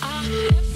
I